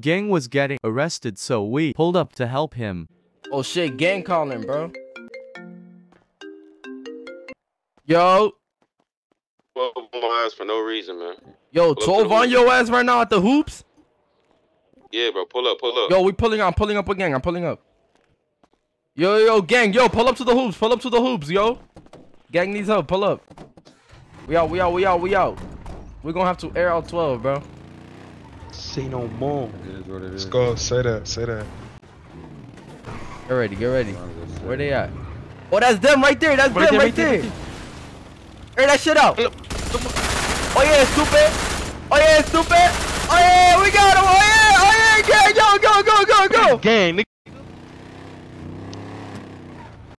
Gang was getting arrested so we pulled up to help him. Oh shit, gang calling, bro. Yo, Well, my ass for no reason, man. yo, Pull 12 on hoop. your ass right now at the hoops. Yeah, bro. Pull up, pull up. Yo, we pulling. I'm pulling up a gang. I'm pulling up. Yo, yo, gang, yo, pull up to the hoops. Pull up to the hoops, yo. Gang needs help. Pull up. We out. We out. We out. We out. We're gonna have to air out 12, bro. Say no more. Let's go. Say that. Say that. Get ready. Get ready. Where they at? Oh, that's them right there. That's Right them there, right right there. there, Air that shit out. Oh yeah, stupid. Oh yeah, stupid. Oh yeah, we got him. Oh yeah. Oh yeah, gang. Go, go, go, go, go. Gang, nigga.